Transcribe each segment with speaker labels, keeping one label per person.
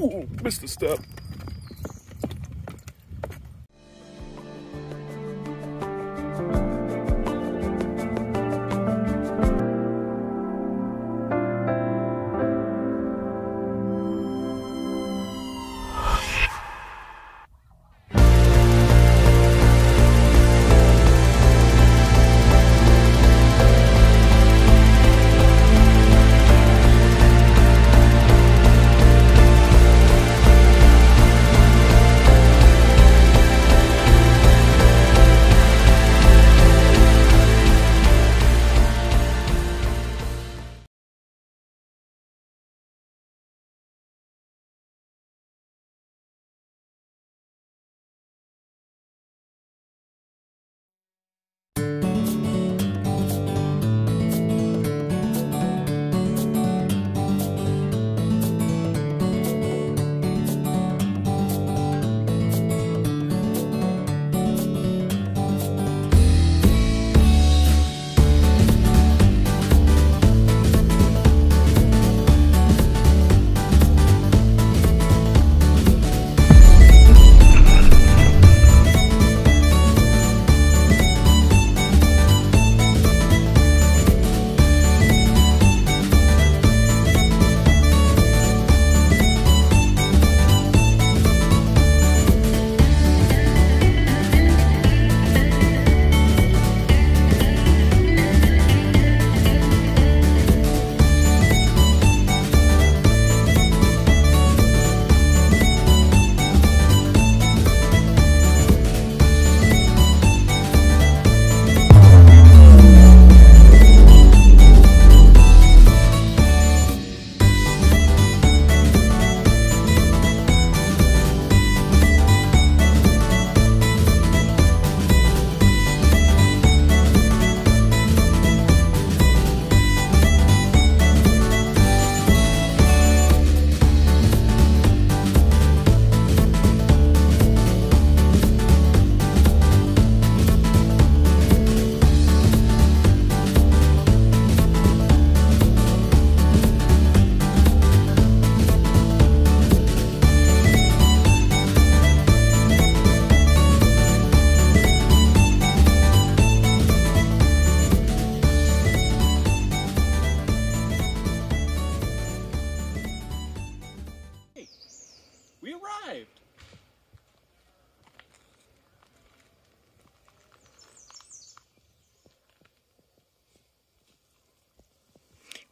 Speaker 1: Ooh, missed a step.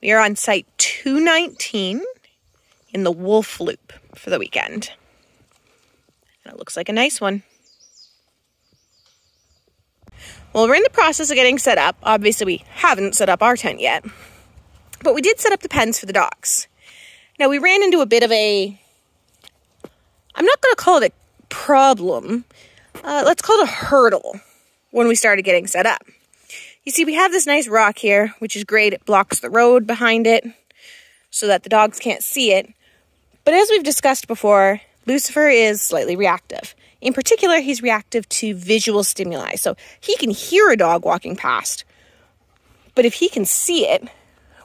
Speaker 1: We
Speaker 2: are on site 219 in the Wolf Loop for the weekend. And it looks like a nice one. Well, we're in the process of getting set up. Obviously, we haven't set up our tent yet. But we did set up the pens for the dogs. Now, we ran into a bit of a. I'm not going to call it a problem. Uh, let's call it a hurdle when we started getting set up. You see, we have this nice rock here, which is great. It blocks the road behind it so that the dogs can't see it. But as we've discussed before, Lucifer is slightly reactive. In particular, he's reactive to visual stimuli. So he can hear a dog walking past, but if he can see it,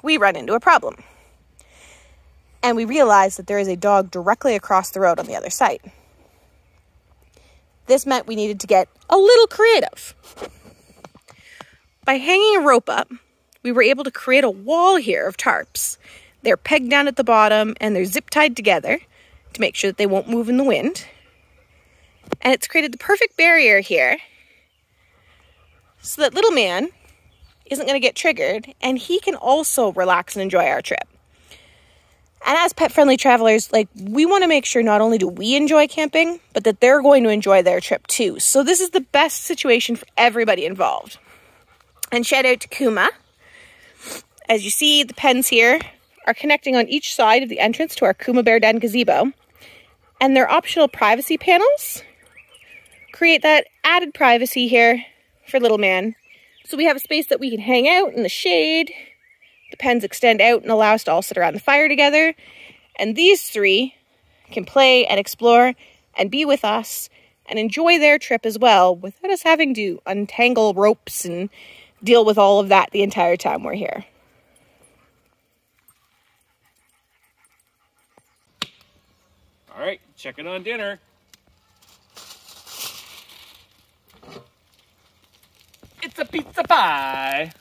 Speaker 2: we run into a problem. And we realize that there is a dog directly across the road on the other side. This meant we needed to get a little creative. By hanging a rope up, we were able to create a wall here of tarps. They're pegged down at the bottom and they're zip tied together to make sure that they won't move in the wind. And it's created the perfect barrier here so that little man isn't going to get triggered and he can also relax and enjoy our trip. And as pet friendly travelers, like we want to make sure not only do we enjoy camping, but that they're going to enjoy their trip too. So this is the best situation for everybody involved. And shout out to Kuma. As you see, the pens here are connecting on each side of the entrance to our Kuma Bear Den gazebo. And their optional privacy panels create that added privacy here for little man. So we have a space that we can hang out in the shade. The pens extend out and allow us to all sit around the fire together. And these three can play and explore and be with us and enjoy their trip as well without us having to untangle ropes and deal with all of that the entire time we're here.
Speaker 1: All right, checking on dinner. It's a pizza pie.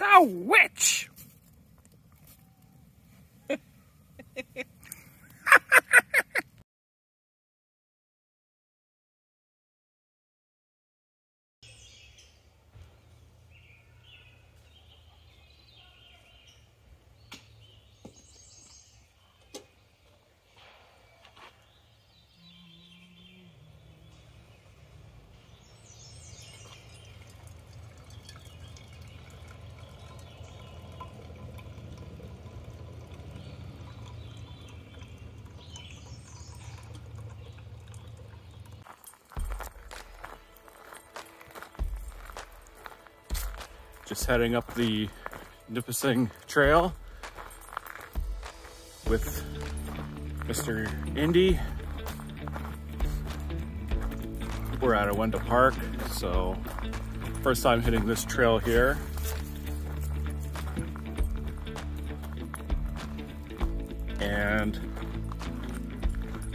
Speaker 1: A witch. Just heading up the Nipissing Trail with Mr. Indy. We're at Awenda Park, so first time hitting this trail here. And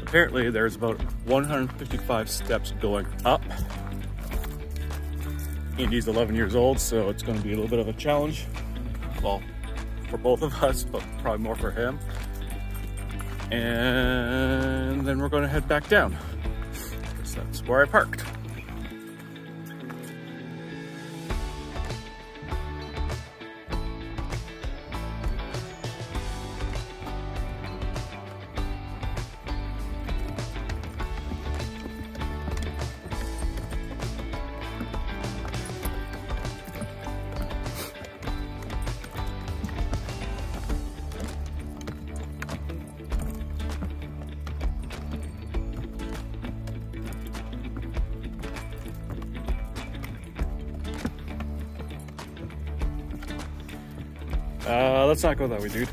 Speaker 1: apparently there's about 155 steps going up. Indy's 11 years old, so it's going to be a little bit of a challenge. Well, for both of us, but probably more for him. And then we're going to head back down. So that's where I parked. Let's not go that way, dude.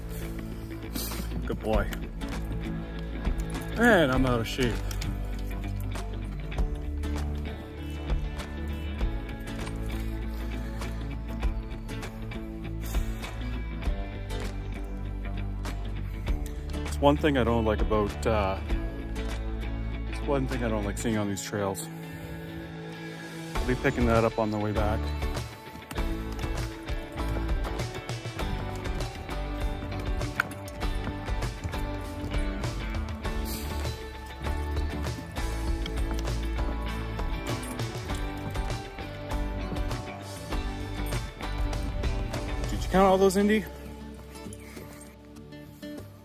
Speaker 1: Good boy. Man, I'm out of shape. It's one thing I don't like about, uh, it's one thing I don't like seeing on these trails. I'll be picking that up on the way back. All those, Indy?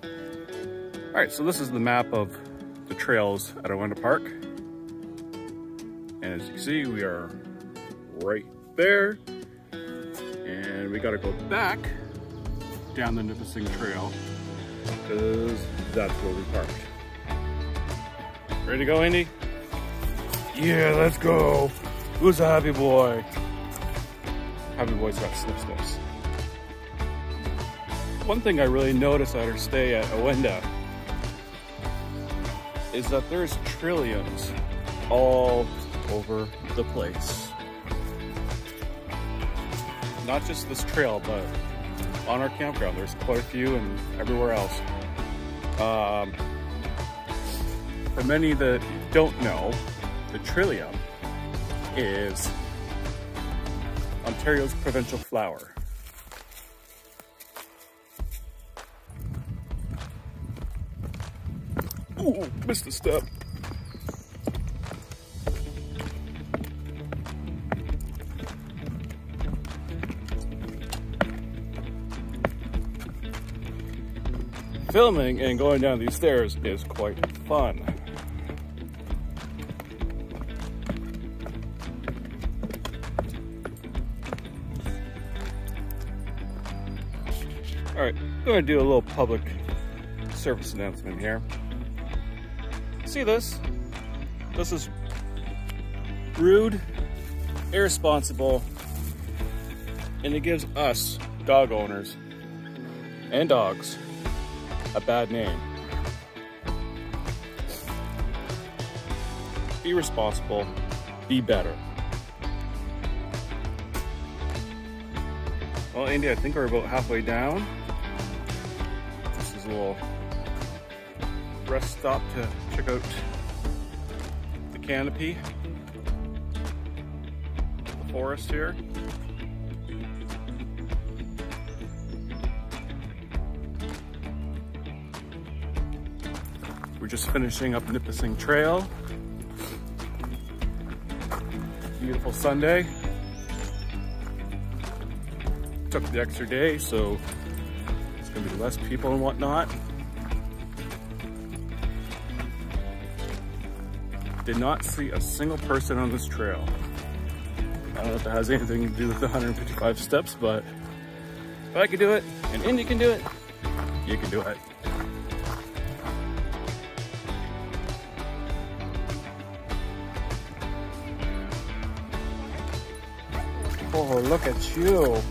Speaker 1: All right, so this is the map of the trails at Awenda Park. And as you can see, we are right there. And we gotta go back down the Nipissing Trail because that's where we parked. Ready to go, Indy? Yeah, let's go. Who's a happy boy? Happy boy's got slip snips. One thing I really noticed at our stay at Awenda is that there's trilliums all over the place. Not just this trail, but on our campground, there's quite a few and everywhere else. Um, for many that don't know, the trillium is Ontario's provincial flower. Ooh, missed a step. Filming and going down these stairs is quite fun. All right, I'm going to do a little public service announcement here. See this? This is rude, irresponsible, and it gives us, dog owners and dogs, a bad name. Be responsible, be better. Well, Andy, I think we're about halfway down. This is a little rest stop to check out the canopy, the forest here. We're just finishing up Nipissing Trail. Beautiful Sunday. Took the extra day, so it's gonna be less people and whatnot. Did not see a single person on this trail. I don't know if that has anything to do with the 155 steps, but if I can do it and Indy can do it, you can do it. Oh, look at you.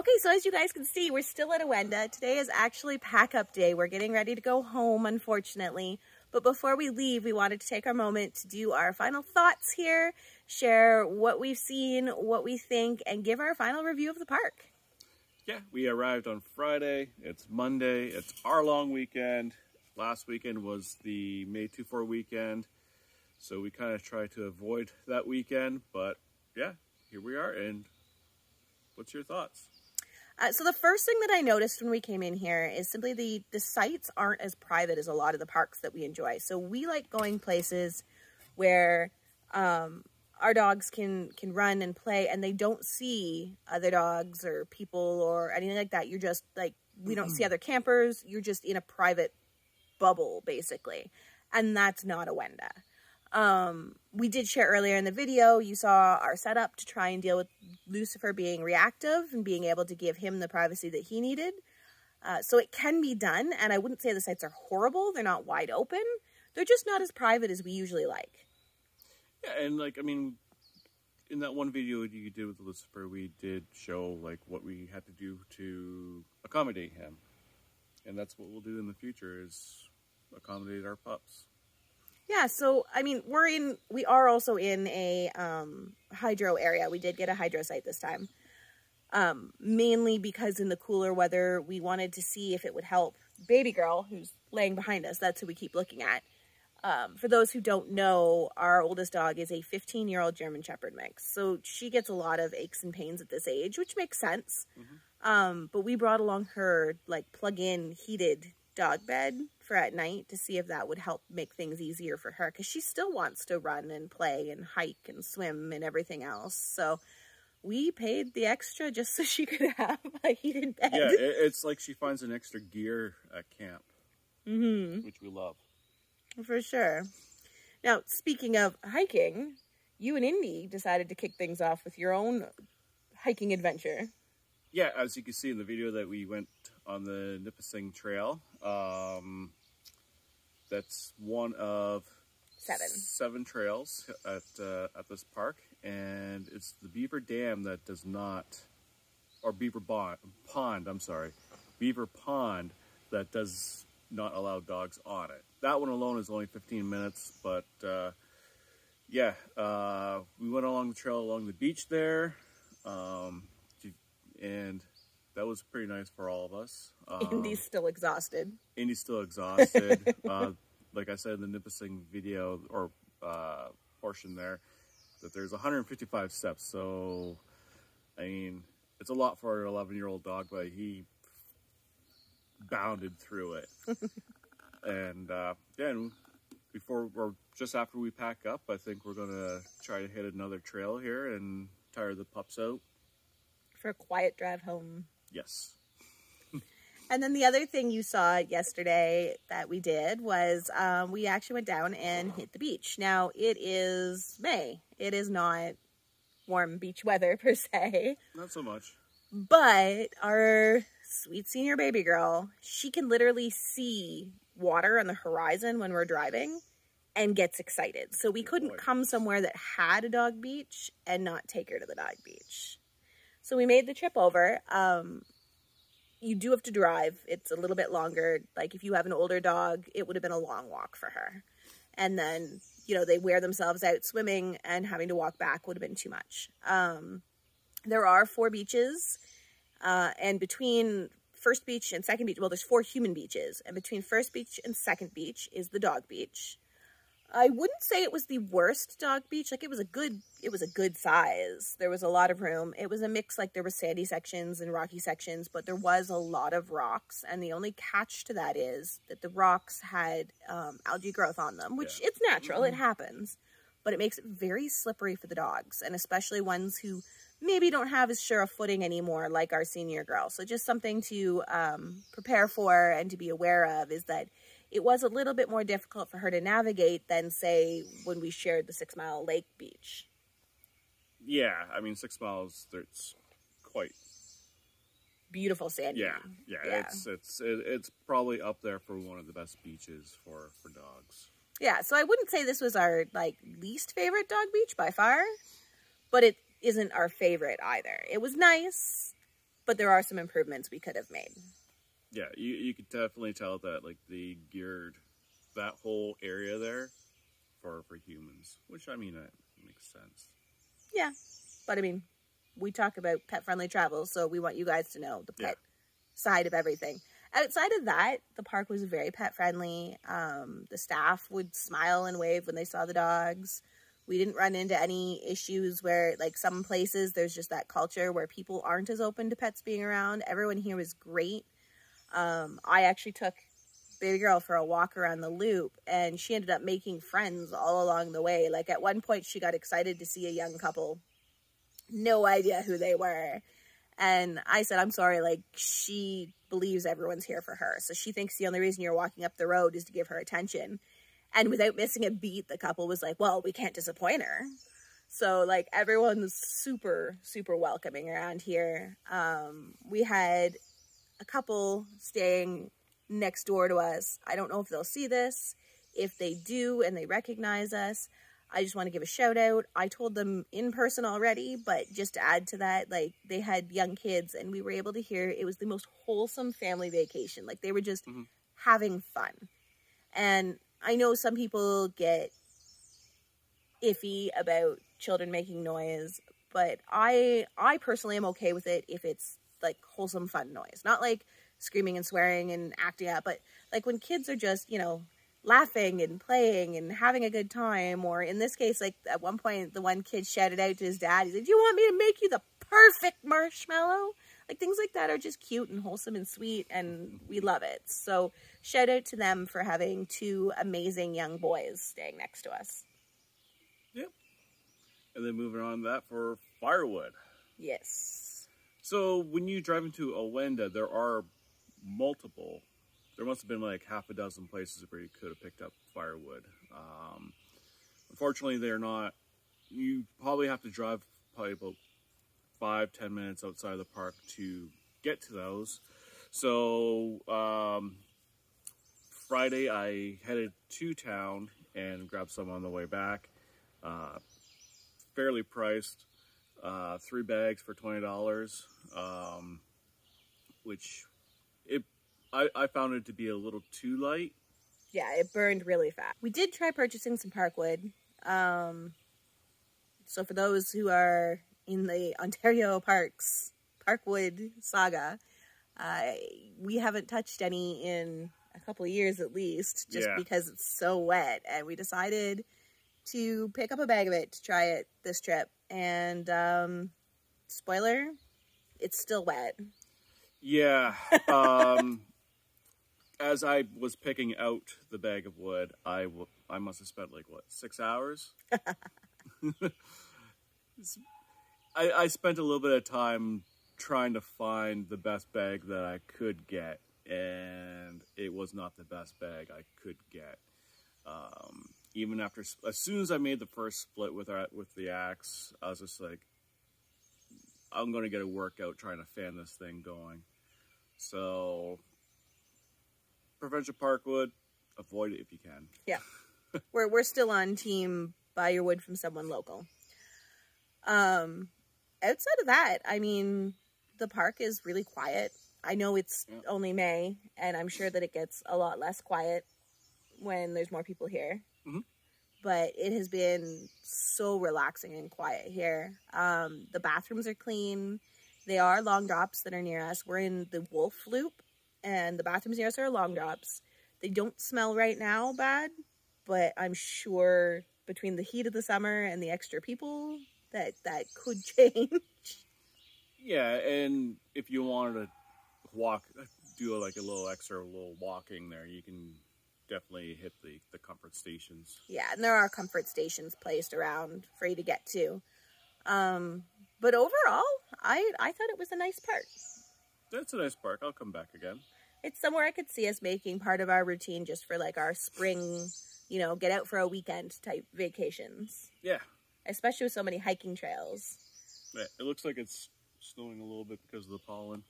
Speaker 2: Okay, so as you guys can see, we're still at Awenda. Today is actually pack up day. We're getting ready to go home, unfortunately. But before we leave, we wanted to take our moment to do our final thoughts here, share what we've seen, what we think, and give our final review of the park.
Speaker 1: Yeah, we arrived on Friday. It's Monday. It's our long weekend. Last weekend was the May 2-4 weekend. So we kind of try to avoid that weekend. But yeah, here we are. And what's your thoughts?
Speaker 2: Uh, so the first thing that I noticed when we came in here is simply the, the sites aren't as private as a lot of the parks that we enjoy. So we like going places where um, our dogs can, can run and play and they don't see other dogs or people or anything like that. You're just like, we don't see other campers. You're just in a private bubble basically. And that's not Awenda. Um, we did share earlier in the video, you saw our setup to try and deal with Lucifer being reactive and being able to give him the privacy that he needed. Uh, so it can be done, and I wouldn't say the sites are horrible. They're not wide open. They're just not as private as we usually like.
Speaker 1: Yeah, and like, I mean, in that one video you did with Lucifer, we did show like what we had to do to accommodate him. And that's what we'll do in the future is accommodate our pups.
Speaker 2: Yeah, so I mean, we're in. We are also in a um, hydro area. We did get a hydro site this time, um, mainly because in the cooler weather, we wanted to see if it would help baby girl who's laying behind us. That's who we keep looking at. Um, for those who don't know, our oldest dog is a 15-year-old German Shepherd mix, so she gets a lot of aches and pains at this age, which makes sense. Um, but we brought along her like plug-in heated dog bed for at night to see if that would help make things easier for her because she still wants to run and play and hike and swim and everything else. So we paid the extra just so she could have a heated bed.
Speaker 1: Yeah, it's like she finds an extra gear at camp, mm-hmm. which we love.
Speaker 2: For sure. Now, speaking of hiking, you and Indy decided to kick things off with your own hiking adventure.
Speaker 1: Yeah, as you can see in the video that we went on the Nipissing Trail, um, that's one of
Speaker 2: Seven.
Speaker 1: seven trails at uh, at this park, and it's the Beaver Dam that does not, or Beaver Bond, Pond. I'm sorry, Beaver Pond that does not allow dogs on it. That one alone is only 15 minutes, but uh, yeah, uh, we went along the trail along the beach there, um, and that was pretty nice for all of us. Um,
Speaker 2: Indy's still exhausted.
Speaker 1: Indy's still exhausted. uh, like I said in the Nipissing video or uh, portion there, that there's 155 steps. So, I mean, it's a lot for an 11 year old dog, but he bounded through it. and uh, yeah, and before or just after we pack up, I think we're gonna try to hit another trail here and tire the pups out.
Speaker 2: For a quiet drive home.
Speaker 1: Yes.
Speaker 2: And then the other thing you saw yesterday that we did was um, we actually went down and hit the beach. Now it is May. It is not warm beach weather per se,
Speaker 1: Not so much.
Speaker 2: but our sweet senior baby girl, she can literally see water on the horizon when we're driving and gets excited. So we couldn't come somewhere that had a dog beach and not take her to the dog beach. So we made the trip over. Um, you do have to drive. It's a little bit longer. Like if you have an older dog, it would have been a long walk for her. And then, you know, they wear themselves out swimming and having to walk back would have been too much. Um, there are four beaches. Uh, and between first beach and second beach, well, there's four human beaches. And between first beach and second beach is the dog beach. I wouldn't say it was the worst dog beach. Like it was a good, it was a good size. There was a lot of room. It was a mix. Like there was sandy sections and rocky sections, but there was a lot of rocks. And the only catch to that is that the rocks had um, algae growth on them, which
Speaker 1: Yeah.
Speaker 2: it's natural. It happens, but it makes it very slippery for the dogs, and especially ones who maybe don't have as sure a footing anymore, like our senior girl. So just something to um, prepare for and to be aware of is that it was a little bit more difficult for her to navigate than say when we shared the six mile lake beach
Speaker 1: Yeah, I mean six miles. It's quite.
Speaker 2: beautiful sandy
Speaker 1: Yeah, yeah.
Speaker 2: Yeah.
Speaker 1: It's it's it, it's probably up there for one of the best beaches for for dogs.
Speaker 2: yeah so i wouldn't say this was our like least favorite dog beach by far but it isn't our favorite either it was nice but there are some improvements we could have made
Speaker 1: Yeah, you you could definitely tell that like they geared that whole area there for for humans, which I mean that makes sense.
Speaker 2: yeah but i mean we talk about pet friendly travel so we want you guys to know the pet side of everything. Outside of that the park was very pet friendly um, the staff would smile and wave when they saw the dogs. We didn't run into any issues where like some places there's just that culture where people aren't as open to pets being around. Everyone here was great um, i actually took baby girl for a walk around the loop and she ended up making friends all along the way like at one point she got excited to see a young couple no idea who they were and I said, I'm sorry, like, she believes everyone's here for her. So she thinks the only reason you're walking up the road is to give her attention. And without missing a beat, the couple was like, well, we can't disappoint her. So, like, everyone's super, super welcoming around here. Um, we had a couple staying next door to us. I don't know if they'll see this. If they do and they recognize us, I just want to give a shout out. I told them in person already, but just to add to that, like they had young kids and we were able to hear it was the most wholesome family vacation. Like they were just
Speaker 1: Mhm.
Speaker 2: having fun. And I know some people get iffy about children making noise, but I I personally am okay with it if it's like wholesome fun noise. Not like screaming and swearing and acting out, but like when kids are just, you know, laughing and playing and having a good time or in this case like at one point the one kid shouted out to his dad he said do you want me to make you the perfect marshmallow like things like that are just cute and wholesome and sweet and we love it so shout out to them for having two amazing young boys staying next to us
Speaker 1: Yep. And then moving on to that for firewood.
Speaker 2: yes
Speaker 1: So when you drive into Awenda, there are multiple. There must have been like half a dozen places where you could have picked up firewood. Um, unfortunately, they're not. You probably have to drive probably about five ten minutes outside of the park to get to those. So um, Friday, I headed to town and grabbed some on the way back. Uh, fairly priced uh, three bags for twenty dollars, um, which it I, I found it to be a little too light.
Speaker 2: yeah it burned really fast we did try purchasing some parkwood um so for those who are in the ontario parks parkwood saga uh, we haven't touched any in a couple of years at least just
Speaker 1: Yeah.
Speaker 2: because it's so wet and we decided to pick up a bag of it to try it this trip and um spoiler it's still wet
Speaker 1: Yeah. Um, as I was picking out the bag of wood, I w- I must have spent like what six hours. I, I spent a little bit of time trying to find the best bag that I could get, and it was not the best bag I could get. Um, even after, as soon as I made the first split with our, with the axe, I was just like, I'm going to get a workout trying to fan this thing going. So, Provincial Parkwood, avoid it if you can.
Speaker 2: Yeah. we're we're still on team buy your wood from someone local. Um outside of that, I mean, the park is really quiet. I know it's
Speaker 1: Yeah.
Speaker 2: only May and I'm sure that it gets a lot less quiet when there's more people here.
Speaker 1: Mhm.
Speaker 2: But it has been so relaxing and quiet here. Um, the bathrooms are clean. They are long drops that are near us. We're in the Wolf Loop, and the bathrooms near us are long drops. They don't smell right now bad, but I'm sure between the heat of the summer and the extra people that that could change.
Speaker 1: Yeah, and if you wanted to walk, do like a little extra little walking there, you can definitely hit the, the comfort stations.
Speaker 2: yeah, and there are comfort stations placed around for you to get to. Um, but overall, I I thought it was a nice park.
Speaker 1: That's a nice park. I'll come back again.
Speaker 2: It's somewhere I could see us making part of our routine just for like our spring, you know, get out for a weekend type vacations,
Speaker 1: Yeah.
Speaker 2: especially with so many hiking trails.
Speaker 1: Yeah, It looks like it's snowing a little bit because of the pollen.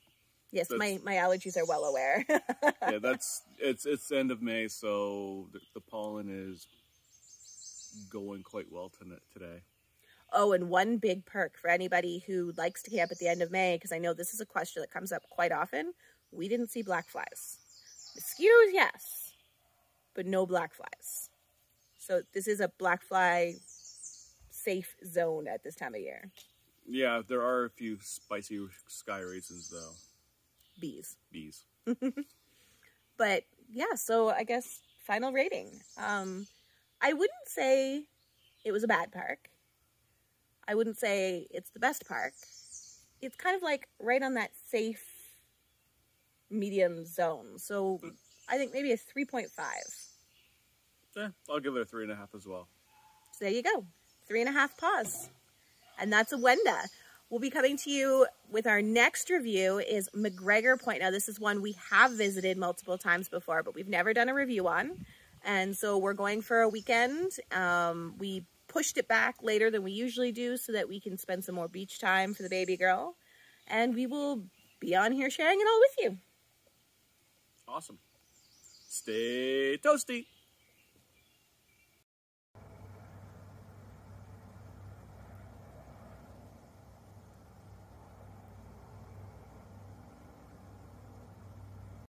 Speaker 2: Yes, my,
Speaker 1: That's-
Speaker 2: my allergies are well aware.
Speaker 1: yeah, that's it's it's the end of May, so the, the pollen is going quite well tonight today.
Speaker 2: oh, and one big perk for anybody who likes to camp at the end of May, because I know this is a question that comes up quite often. We didn't see black flies. Mosquitoes, yes, but no black flies. So this is a black fly safe zone at this time of year.
Speaker 1: Yeah, there are a few spicy sky raisins though.
Speaker 2: Bees.
Speaker 1: Bees.
Speaker 2: but yeah so i guess final rating. Um i wouldn't say it was a bad park. I wouldn't say it's the best park. It's kind of like right on that safe medium zone. So i think maybe a 3.5
Speaker 1: Yeah, I'll give it a three and a half as well.
Speaker 2: so there you go. Three and a half paws and that's Awenda we'll be coming to you with our next review is MacGregor Point. Now this is one we have visited multiple times before but we've never done a review on. And so we're going for a weekend. Um, we pushed it back later than we usually do so that we can spend some more beach time for the baby girl. And we will be on here sharing it all with you.
Speaker 1: Awesome. Stay toasty.